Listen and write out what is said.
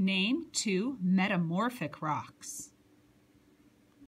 Name two metamorphic rocks.